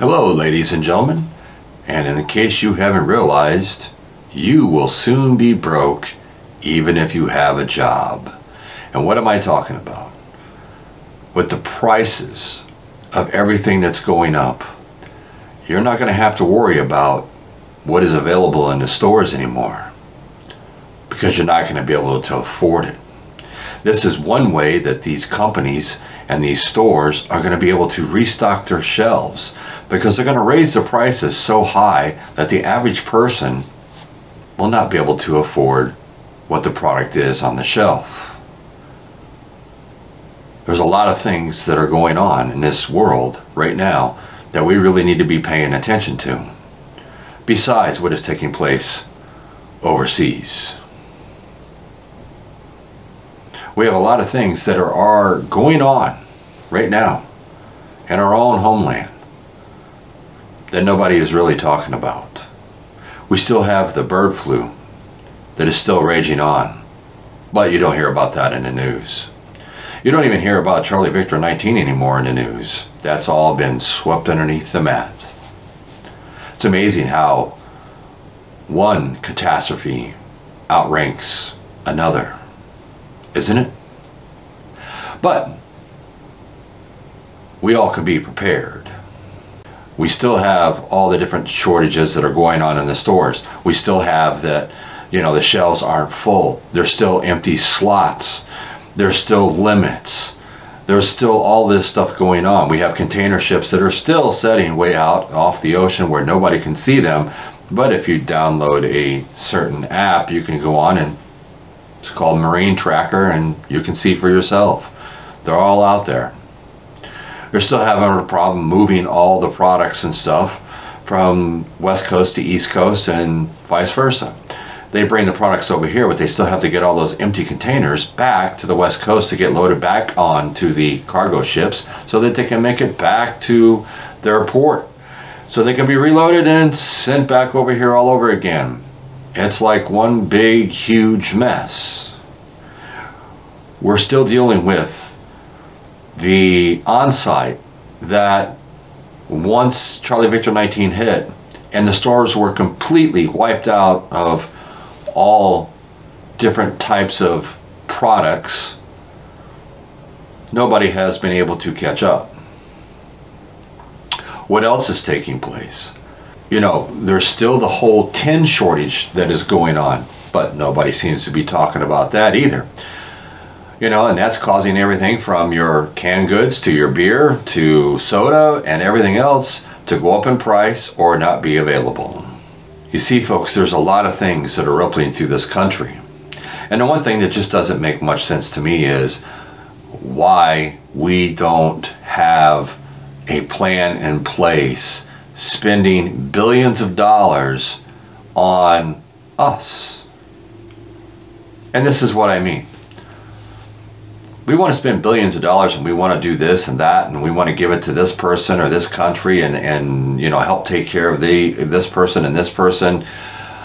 Hello, ladies and gentlemen. And in the case you haven't realized, you will soon be broke even if you have a job. And what am I talking about? With the prices of everything that's going up, you're not going to have to worry about what is available in the stores anymore because you're not going to be able to afford it. This is one way that these companies and these stores are going to be able to restock their shelves because they're going to raise the prices so high that the average person will not be able to afford what the product is on the shelf. There's a lot of things that are going on in this world right now that we really need to be paying attention to, besides what is taking place overseas. We have a lot of things that are, are going on right now in our own homeland that nobody is really talking about. We still have the bird flu that is still raging on, but you don't hear about that in the news. You don't even hear about Charlie Victor 19 anymore in the news. That's all been swept underneath the mat. It's amazing how one catastrophe outranks another, isn't it? But we all could be prepared. We still have all the different shortages that are going on in the stores. We still have that, you know, the shelves aren't full. There's still empty slots. There's still limits. There's still all this stuff going on. We have container ships that are still setting way out off the ocean where nobody can see them. But if you download a certain app, you can go on and it's called Marine Tracker and you can see for yourself. They're all out there. They're still having a problem moving all the products and stuff from West Coast to East Coast and vice versa. They bring the products over here, but they still have to get all those empty containers back to the West Coast to get loaded back onto the cargo ships so that they can make it back to their port. So they can be reloaded and sent back over here all over again. It's like one big, huge mess. We're still dealing with the on-site that once Charlie Victor 19 hit and the stores were completely wiped out of all different types of products, nobody has been able to catch up. What else is taking place? You know, there's still the whole tin shortage that is going on, but nobody seems to be talking about that either. You know, and that's causing everything from your canned goods to your beer to soda and everything else to go up in price or not be available. You see, folks, there's a lot of things that are rippling through this country. And the one thing that just doesn't make much sense to me is why we don't have a plan in place spending billions of dollars on us. And this is what I mean we want to spend billions of dollars and we want to do this and that and we want to give it to this person or this country and, and you know help take care of the this person and this person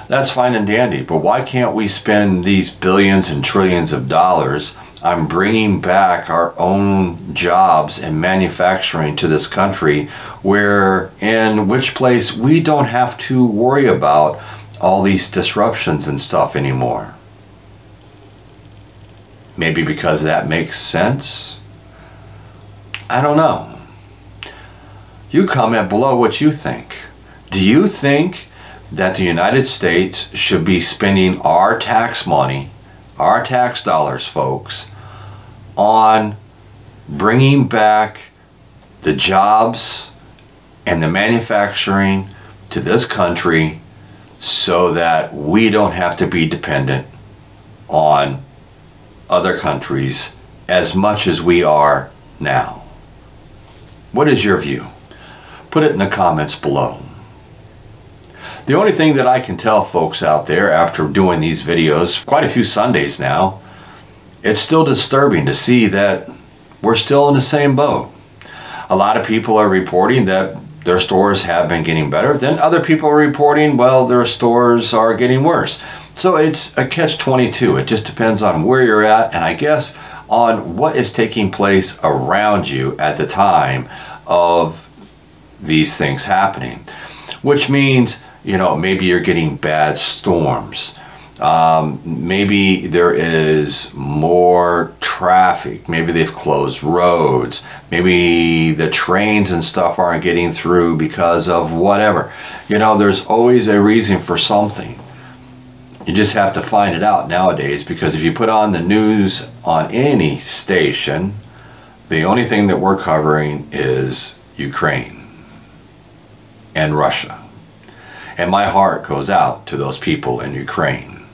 that's fine and dandy but why can't we spend these billions and trillions of dollars on bringing back our own jobs and manufacturing to this country where in which place we don't have to worry about all these disruptions and stuff anymore Maybe because that makes sense? I don't know. You comment below what you think. Do you think that the United States should be spending our tax money, our tax dollars, folks, on bringing back the jobs and the manufacturing to this country so that we don't have to be dependent on other countries as much as we are now. What is your view? Put it in the comments below. The only thing that I can tell folks out there after doing these videos quite a few Sundays now, it's still disturbing to see that we're still in the same boat. A lot of people are reporting that their stores have been getting better. Then other people are reporting, well, their stores are getting worse. So it's a catch-22. It just depends on where you're at and I guess on what is taking place around you at the time of these things happening, which means, you know, maybe you're getting bad storms. Um, maybe there is more traffic. Maybe they've closed roads. Maybe the trains and stuff aren't getting through because of whatever. You know, there's always a reason for something. You just have to find it out nowadays because if you put on the news on any station, the only thing that we're covering is Ukraine and Russia. And my heart goes out to those people in Ukraine.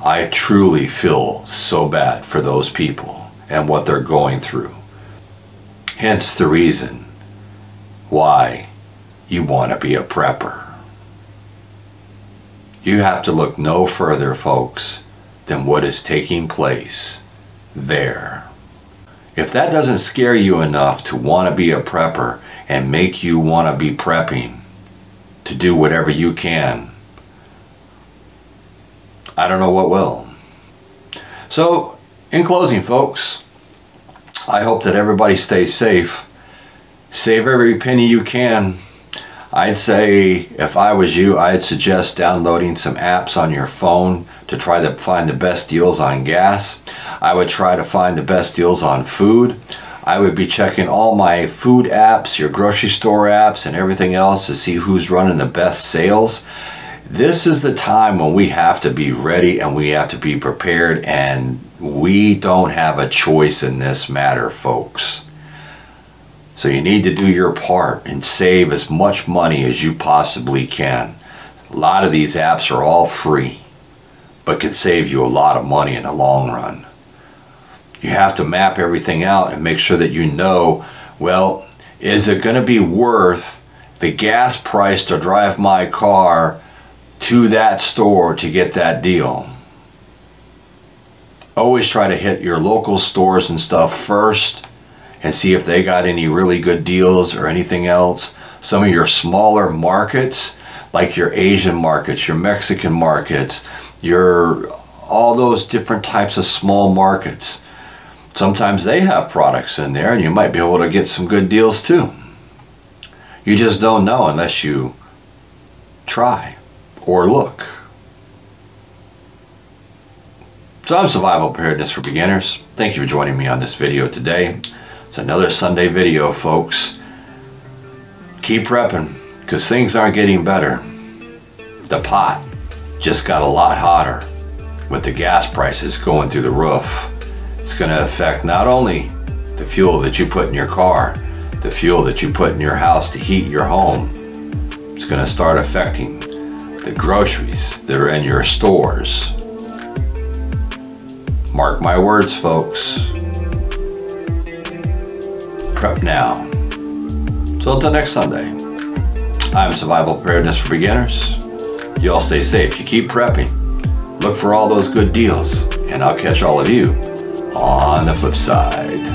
I truly feel so bad for those people and what they're going through. Hence the reason why you want to be a prepper. You have to look no further, folks, than what is taking place there. If that doesn't scare you enough to want to be a prepper and make you want to be prepping to do whatever you can, I don't know what will. So, in closing, folks, I hope that everybody stays safe. Save every penny you can I'd say if I was you, I'd suggest downloading some apps on your phone to try to find the best deals on gas. I would try to find the best deals on food. I would be checking all my food apps, your grocery store apps, and everything else to see who's running the best sales. This is the time when we have to be ready and we have to be prepared, and we don't have a choice in this matter, folks. So you need to do your part and save as much money as you possibly can. A lot of these apps are all free, but can save you a lot of money in the long run. You have to map everything out and make sure that you know, well, is it going to be worth the gas price to drive my car to that store to get that deal? Always try to hit your local stores and stuff first and see if they got any really good deals or anything else. Some of your smaller markets, like your Asian markets, your Mexican markets, your all those different types of small markets. Sometimes they have products in there and you might be able to get some good deals too. You just don't know unless you try or look. So I'm Survival Preparedness for Beginners. Thank you for joining me on this video today. It's another Sunday video, folks. Keep prepping, because things aren't getting better. The pot just got a lot hotter with the gas prices going through the roof. It's going to affect not only the fuel that you put in your car, the fuel that you put in your house to heat your home. It's going to start affecting the groceries that are in your stores. Mark my words, folks prep now. So until next Sunday, I'm Survival Preparedness for Beginners. You all stay safe. You keep prepping. Look for all those good deals, and I'll catch all of you on the flip side.